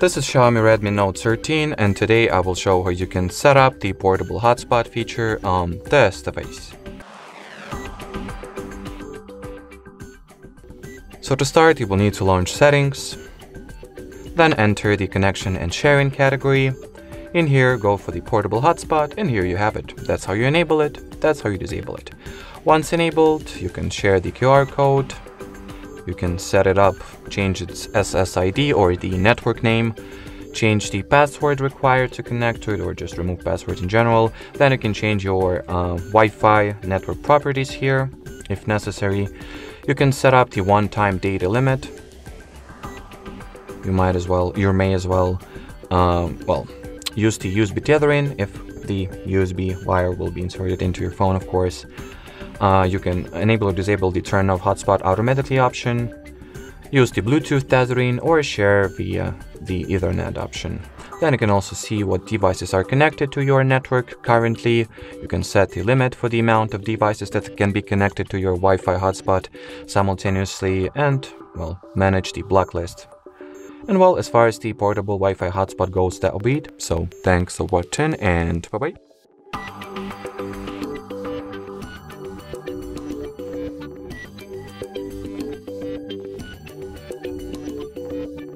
This is Xiaomi Redmi Note 13 and today I will show how you can set up the portable hotspot feature on this device. So to start you will need to launch settings, then enter the connection and sharing category. In here go for the portable hotspot and here you have it. That's how you enable it, that's how you disable it. Once enabled you can share the QR code, you can set it up, change its SSID or the network name, change the password required to connect to it or just remove passwords in general. Then you can change your uh, Wi-Fi network properties here if necessary. You can set up the one-time data limit. You might as well, you may as well, um, well, use the USB tethering if the USB wire will be inserted into your phone, of course. Uh, you can enable or disable the turn off hotspot automatically option, use the Bluetooth tethering or share via the Ethernet option. Then you can also see what devices are connected to your network currently. You can set the limit for the amount of devices that can be connected to your Wi-Fi hotspot simultaneously and, well, manage the blacklist. And well, as far as the portable Wi-Fi hotspot goes, that'll be it. So thanks for watching and bye-bye.